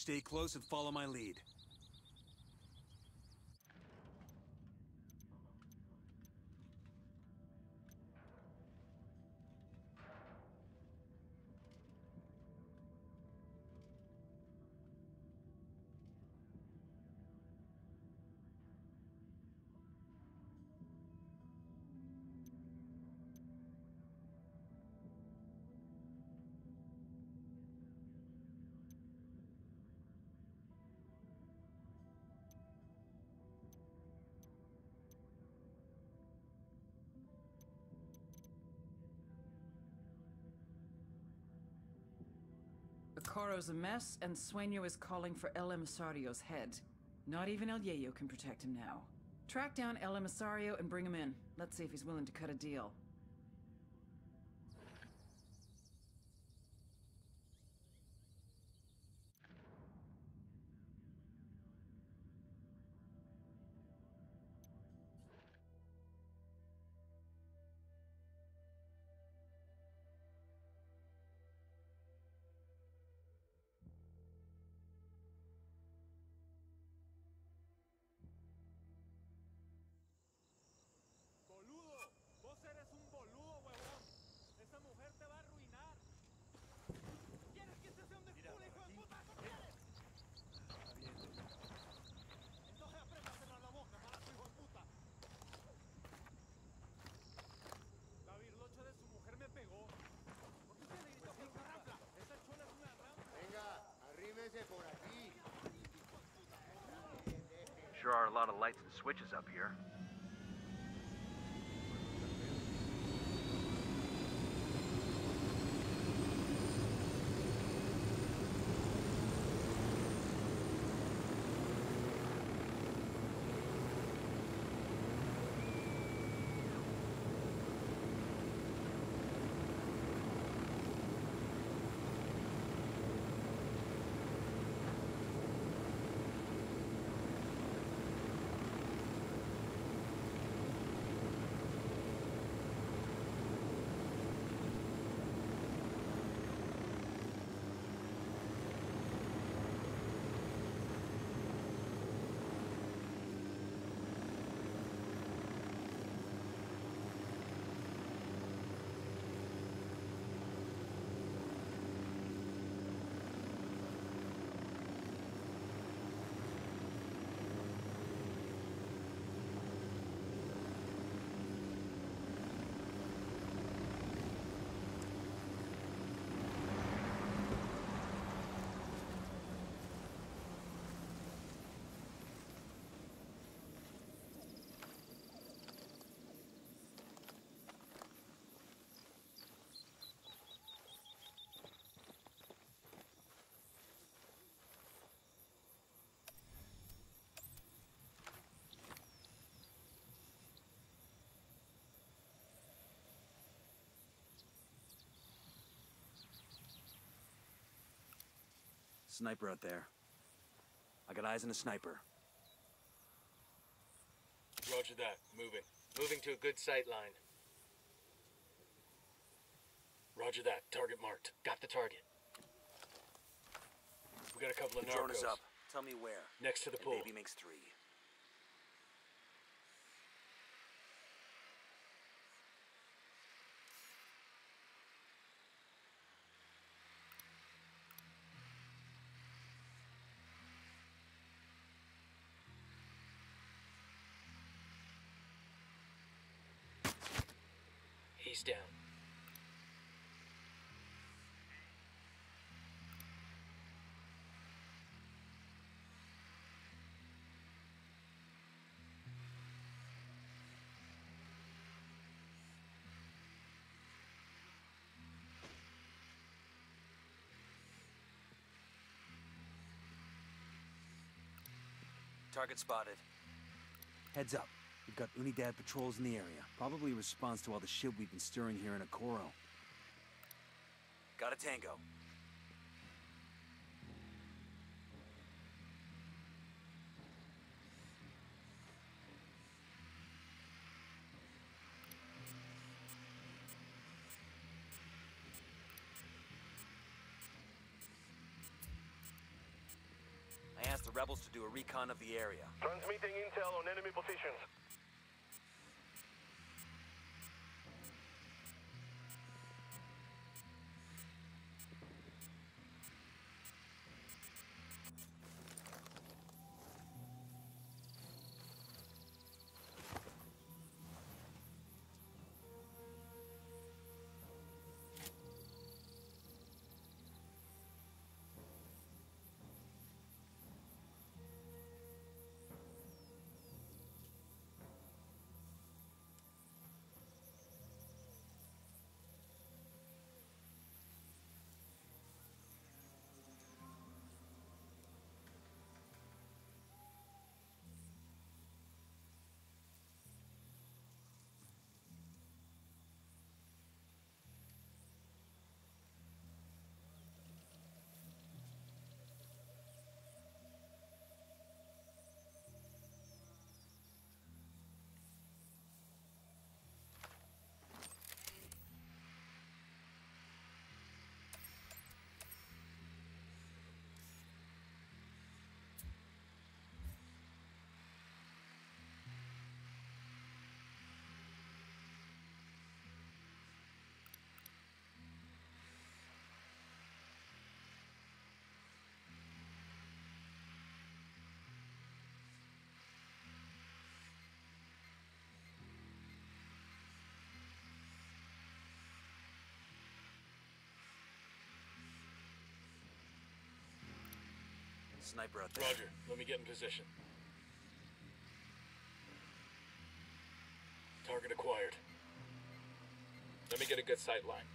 Stay close and follow my lead. Ocoro's a mess, and Sueño is calling for El Emisario's head. Not even El Yayo can protect him now. Track down El Emisario and bring him in. Let's see if he's willing to cut a deal. Sure are a lot of lights and switches up here. Sniper out there. I got eyes on a sniper. Roger that. Moving. Moving to a good sight line. Roger that. Target marked. Got the target. We got a couple of The drone is narcos. up. Tell me where. Next to the And pool. Baby makes three. Target spotted. Heads up. We've got Unidad patrols in the area. Probably a response to all the shit we've been stirring here in Ocoro. Got a tango. the rebels to do a recon of the area. Transmitting intel on enemy positions. Sniper out there. Roger. Let me get in position. Target acquired. Let me get a good sight line.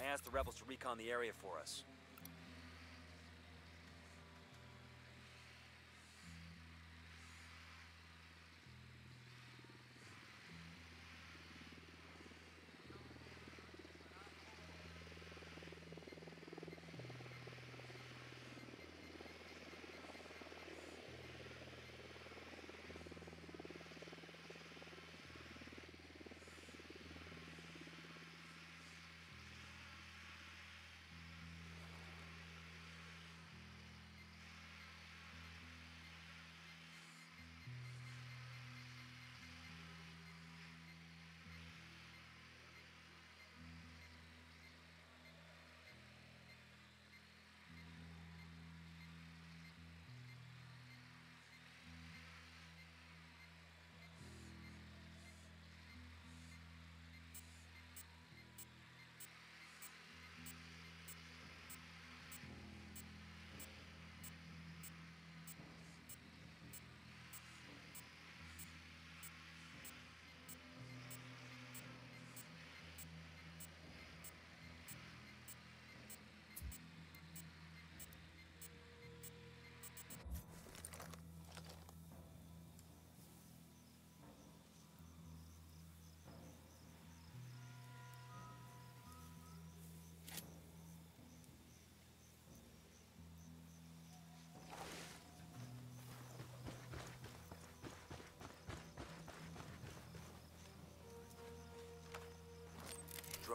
I asked the rebels to recon the area for us.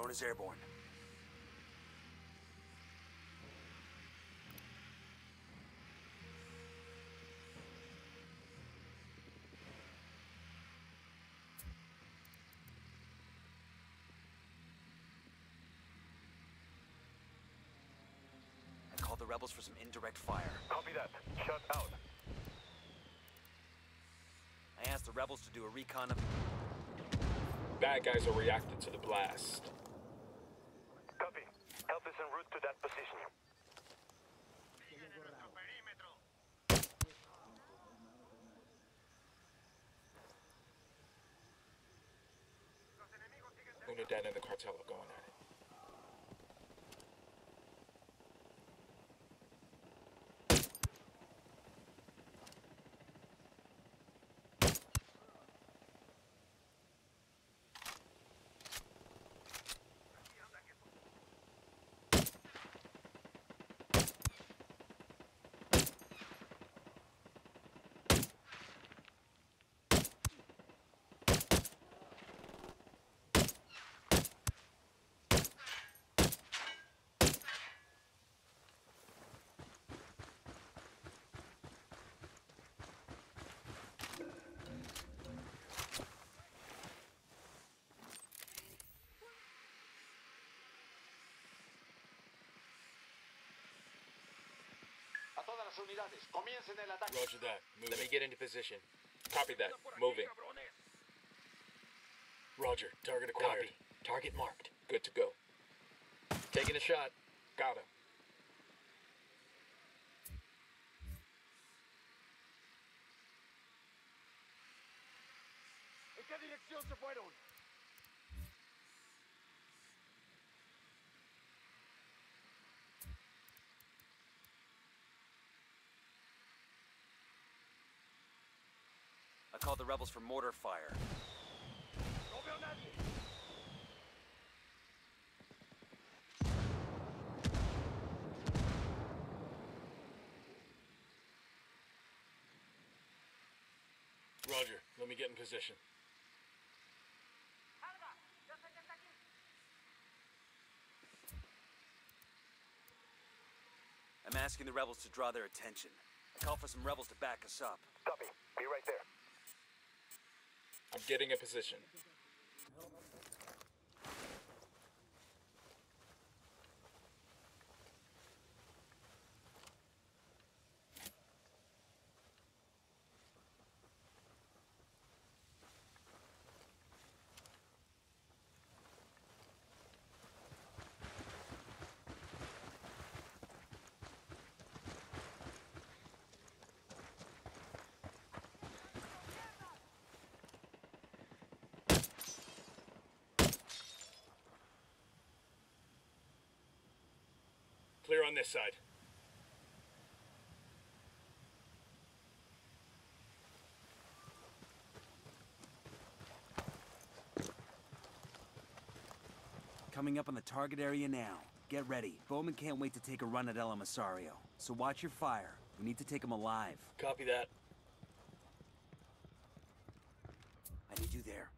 Drone is airborne. I called the rebels for some indirect fire. Copy that. Shut out. I asked the rebels to do a recon of Bad guys are reacting to the blast. Copy. Help is en route to that position. Unidad and the cartel are going at it. Roger that. Let me get into position. Copy that. Moving. Roger. Target acquired. Copy. Target marked. Good to go. Taking a shot. Got him. Called the rebels for mortar fire. No veo a nadie. Roger. Let me get in position. I'm asking the rebels to draw their attention. I call for some rebels to back us up. Copy. Be right there. I'm getting a position. On this side. Coming up on the target area now. Get ready. Bowman can't wait to take a run at El Emisario. So watch your fire. We need to take him alive. Copy that. I need you there.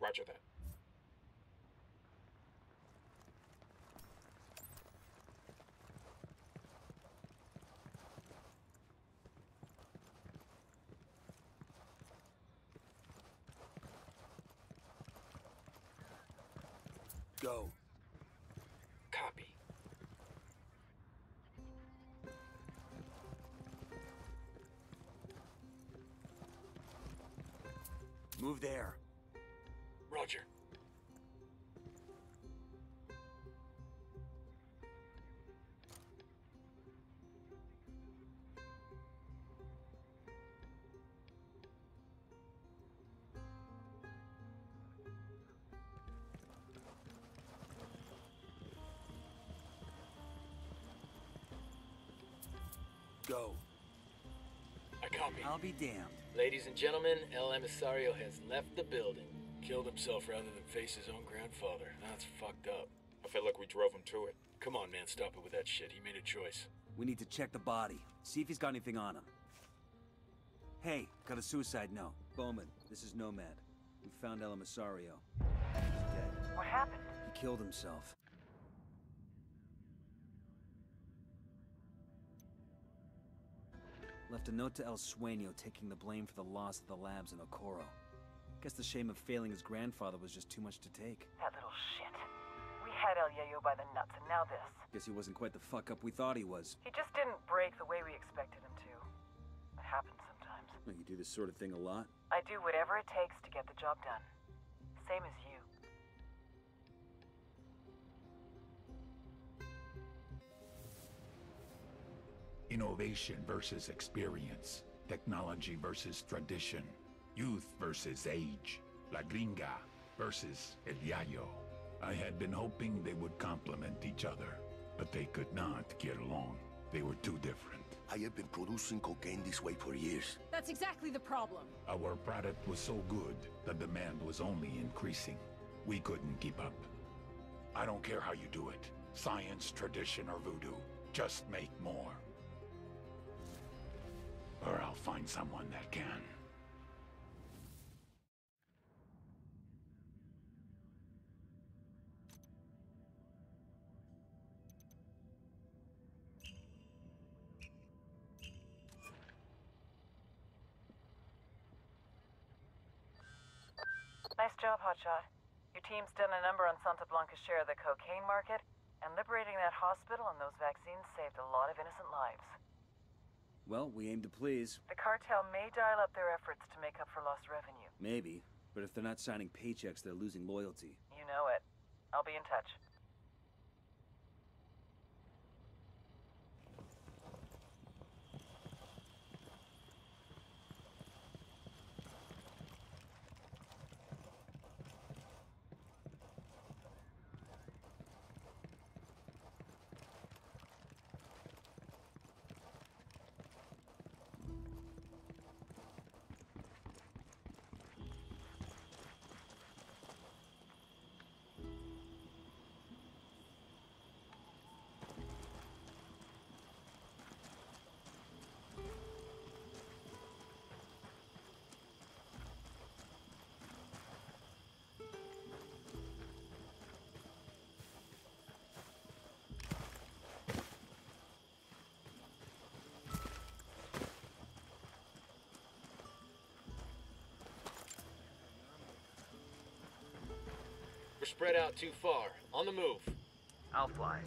Roger that. Go. Copy. Move there. I copy. I'll be damned. Ladies and gentlemen, El Emisario has left the building. Killed himself rather than face his own grandfather. That's fucked up. I feel like we drove him to it. Come on, man, stop it with that shit. He made a choice. We need to check the body. See if he's got anything on him. Hey, got a suicide note. Bowman, this is Nomad. We found El Emisario. He's dead. What happened? He killed himself. Left a note to El Sueño taking the blame for the loss of the labs in Ocoro. Guess the shame of failing his grandfather was just too much to take. That little shit. We had El Yayo by the nuts, and now this. Guess he wasn't quite the fuck up we thought he was. He just didn't break the way we expected him to. It happens sometimes. Well, You do this sort of thing a lot? I do whatever it takes to get the job done. Same as you. Innovation versus experience. Technology versus tradition. Youth versus age. La Gringa versus El Yayo. I had been hoping they would complement each other, but they could not get along. They were too different. I have been producing cocaine this way for years. That's exactly the problem. Our product was so good, the demand was only increasing. We couldn't keep up. I don't care how you do it. Science, tradition, or voodoo. Just make more. Or I'll find someone that can. Nice job, Hotshot. Your team's done a number on Santa Blanca's share of the cocaine market, and liberating that hospital and those vaccines saved a lot of innocent lives. Well, we aim to please. The cartel may dial up their efforts to make up for lost revenue. Maybe. But if they're not signing paychecks, they're losing loyalty. You know it. I'll be in touch. Spread out too far. On the move. I'll fly.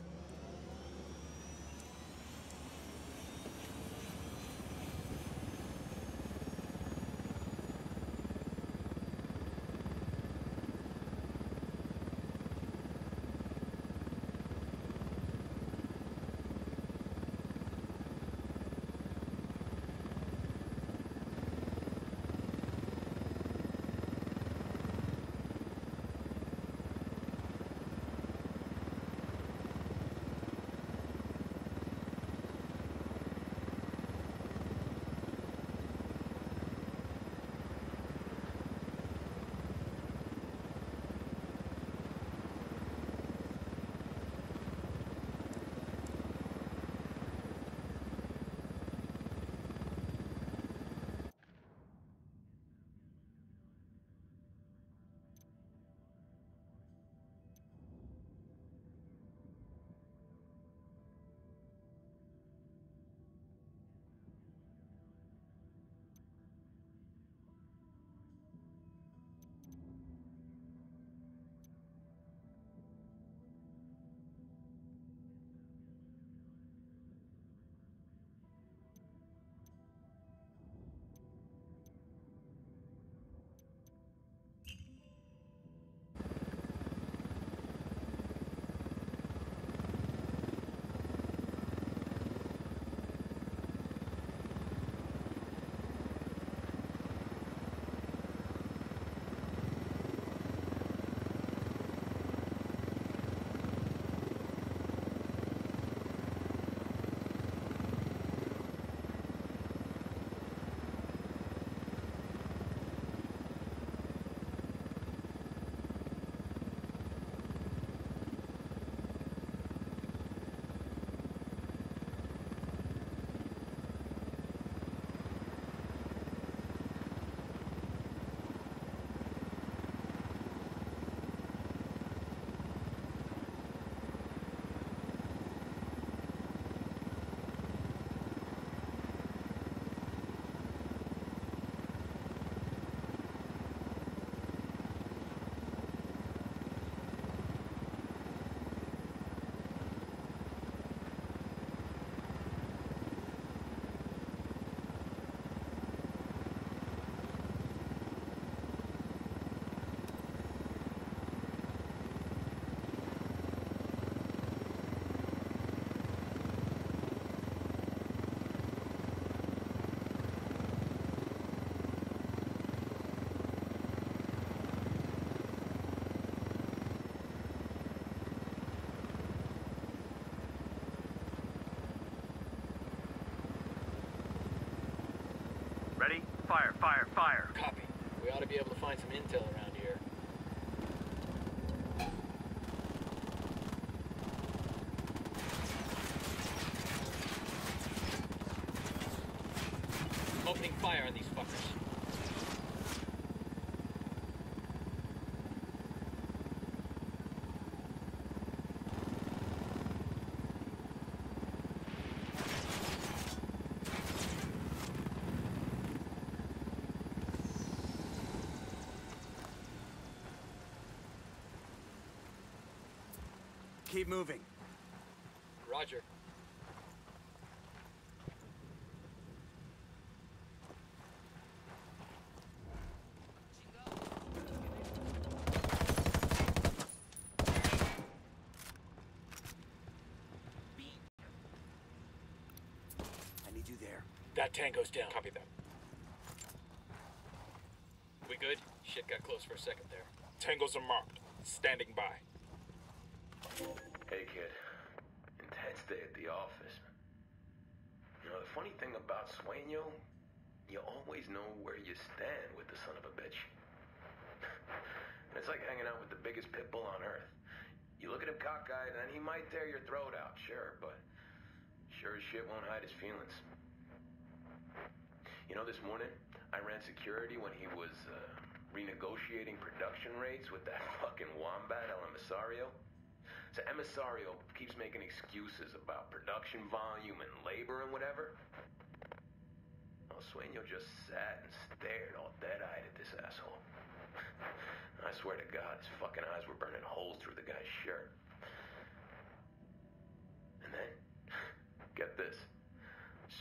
Intel around here. Opening fire on these fuckers. Keep moving. Roger. I need you there. That tango's down. Copy that. We good? Shit got close for a second there. Tangos are marked. Standing by. Hey, kid. Day at the office. You know, the funny thing about Sueño, you always know where you stand with the son of a bitch. it's like hanging out with the biggest pit bull on earth. You look at him cockeyed, and he might tear your throat out, sure, but sure as shit won't hide his feelings. You know, this morning, I ran security when he was uh, renegotiating production rates with that fucking wombat, El Emisario. So Emisario keeps making excuses about production volume and labor and whatever. Well, Sueño just sat and stared all dead-eyed at this asshole. I swear to God, his fucking eyes were burning holes through the guy's shirt. And then, get this.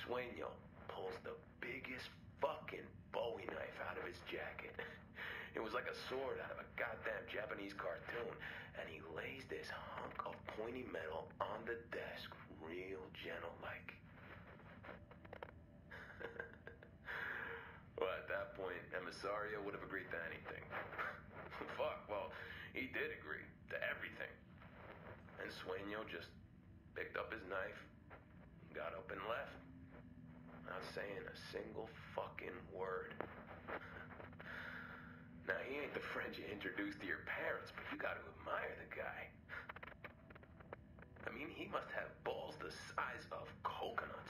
Sueño pulls the biggest fucking Bowie knife out of his jacket. It was like a sword out of a goddamn Japanese cartoon. And he lays this hunk of pointy metal on the desk real gentle like. well, at that point, Emisario would have agreed to anything. Fuck, well, he did agree to everything. And Sueño just picked up his knife, got up and left. Not saying a single fucking word. Now, he ain't the friend you introduced to your parents, but you gotta admire the guy. I mean, he must have balls the size of coconuts.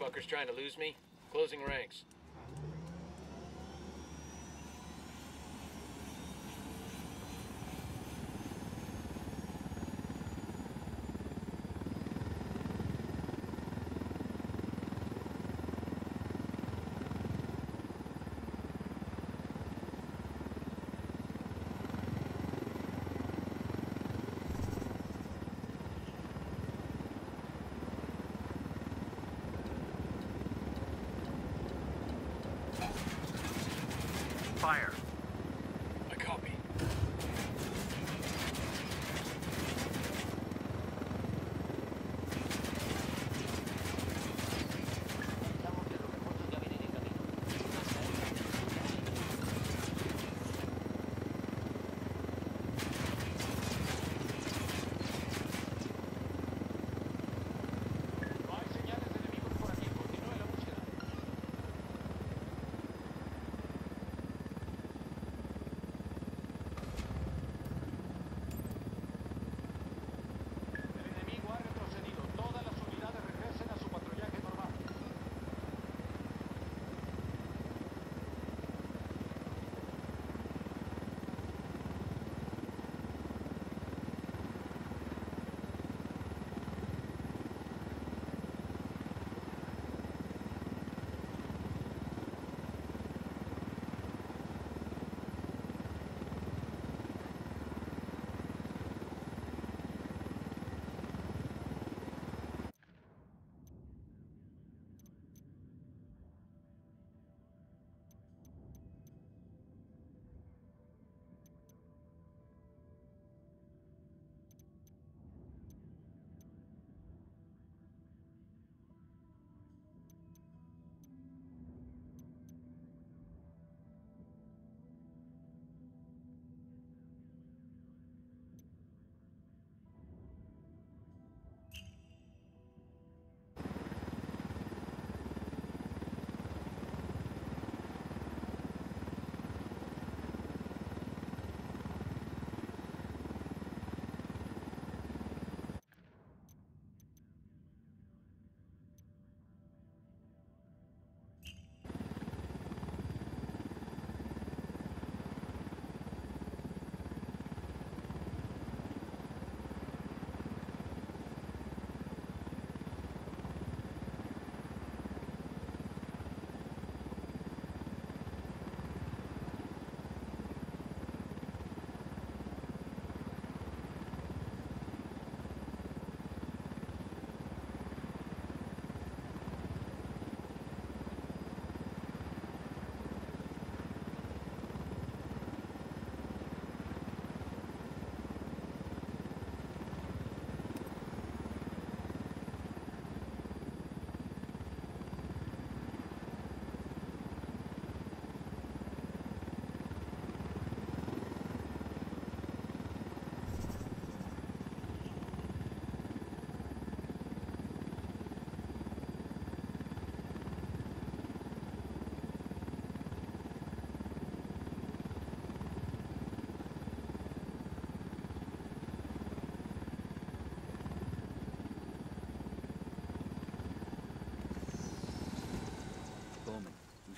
Fuckers trying to lose me? Closing ranks.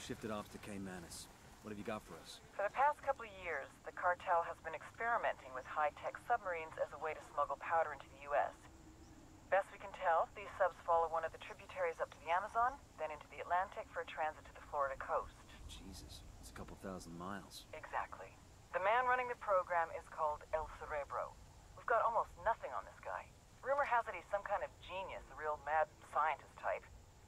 Shifted off to Caimanes. What have you got for us? For the past couple of years, the cartel has been experimenting with high-tech submarines as a way to smuggle powder into the U.S. Best we can tell, these subs follow one of the tributaries up to the Amazon, then into the Atlantic for a transit to the Florida coast. Jesus, it's a couple thousand miles. Exactly. The man running the program is called El Cerebro. We've got almost nothing on this guy. Rumor has it he's some kind of genius, a real mad scientist type.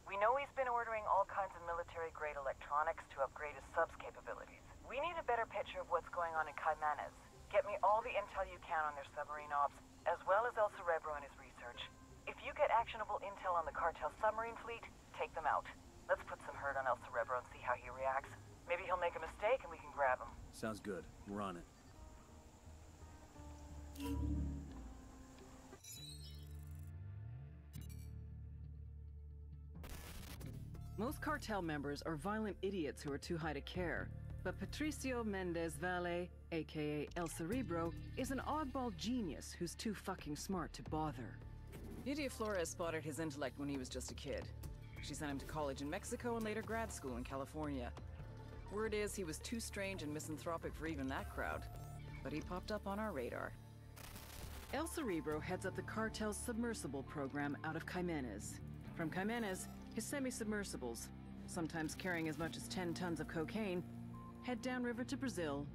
We know he's been ordering all kinds of military-grade electronics to upgrade his subs capabilities. We need a better picture of what's going on in Caimanes. Get me all the intel you can on their submarine ops, as well as El Cerebro and his research. If you get actionable intel on the cartel submarine fleet, take them out. Let's put some hurt on El Cerebro and see how he reacts. Maybe he'll make a mistake and we can grab him. Sounds good. We're on it. Most cartel members are violent idiots who are too high to care. But Patricio Mendez Valle, aka El Cerebro, is an oddball genius who's too fucking smart to bother. Nidia Flores spotted his intellect when he was just a kid. She sent him to college in Mexico and later grad school in California. Word is he was too strange and misanthropic for even that crowd. But he popped up on our radar. El Cerebro heads up the cartel's submersible program out of Caimanes. From Caimanes, his semi-submersibles, sometimes carrying as much as 10 tons of cocaine, head downriver to Brazil,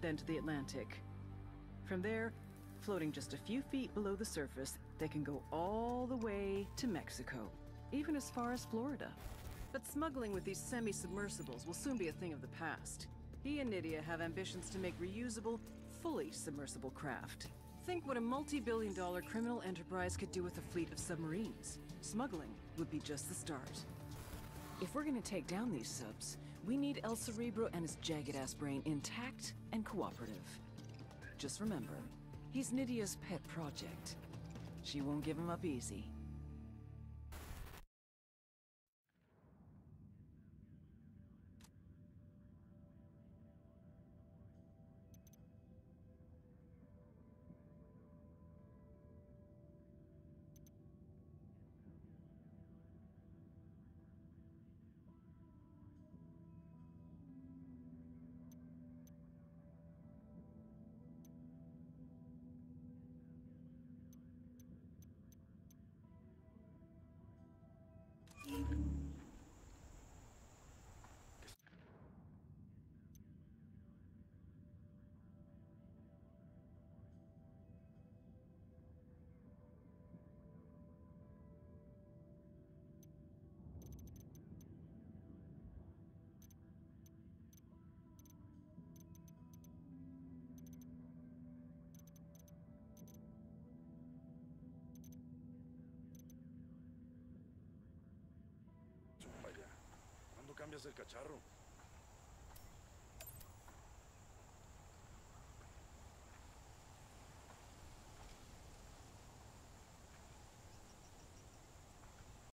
then to the Atlantic. From there, floating just a few feet below the surface, they can go all the way to Mexico, even as far as Florida. But smuggling with these semi-submersibles will soon be a thing of the past. He and Nidia have ambitions to make reusable, fully submersible craft. Think what a multi-billion dollar criminal enterprise could do with a fleet of submarines. Smuggling would be just the start. If we're gonna take down these subs, we need El Cerebro and his jagged-ass brain intact and cooperative. Just remember, he's Nidia's pet project. She won't give him up easy. Cambias el cacharro?